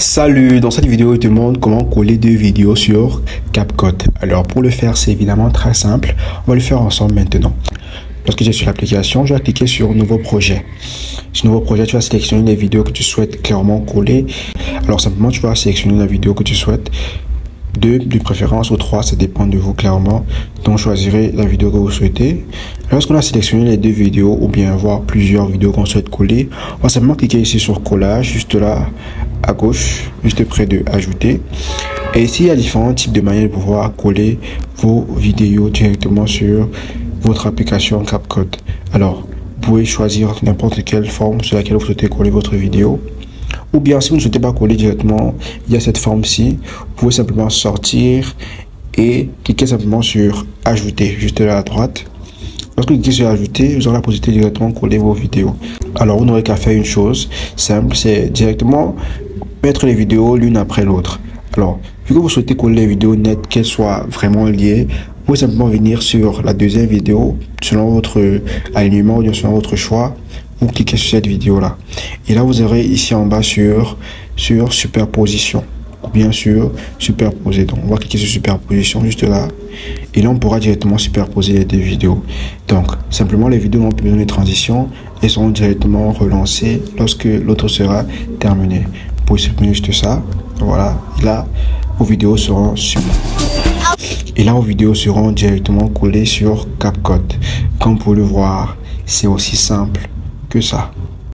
Salut, dans cette vidéo, je te montre comment coller deux vidéos sur CapCut. Alors, pour le faire, c'est évidemment très simple. On va le faire ensemble maintenant. Lorsque j'ai sur l'application, je vais cliquer sur Nouveau projet. Sur Nouveau projet, tu vas sélectionner les vidéos que tu souhaites clairement coller. Alors, simplement, tu vas sélectionner la vidéo que tu souhaites deux de préférence ou trois, ça dépend de vous clairement. Donc choisirez la vidéo que vous souhaitez. Lorsqu'on a sélectionné les deux vidéos ou bien voir plusieurs vidéos qu'on souhaite coller, on va simplement cliquer ici sur collage, juste là à gauche, juste près de ajouter. Et ici, il y a différents types de manières de pouvoir coller vos vidéos directement sur votre application CapCut. Alors, vous pouvez choisir n'importe quelle forme sur laquelle vous souhaitez coller votre vidéo. Ou bien si vous ne souhaitez pas coller directement, il y a cette forme-ci. Vous pouvez simplement sortir et cliquer simplement sur ajouter, juste là à droite. Lorsque vous cliquez sur ajouter, vous aurez la possibilité directement coller vos vidéos. Alors vous n'aurez qu'à faire une chose simple, c'est directement mettre les vidéos l'une après l'autre. Alors, vu que vous souhaitez coller les vidéos nettes, qu'elles soient vraiment liées, vous pouvez simplement venir sur la deuxième vidéo, selon votre alignement ou selon votre choix, vous cliquez sur cette vidéo là et là vous aurez ici en bas sur sur superposition bien sûr superposer. Donc on va cliquer sur superposition juste là et là on pourra directement superposer les deux vidéos. Donc simplement les vidéos n'ont plus besoin de transition et seront directement relancées lorsque l'autre sera terminé pouvez supprimer juste ça. Voilà là vos vidéos seront et là vos vidéos seront directement collées sur CapCut. Comme vous pouvez le voir c'est aussi simple que ça.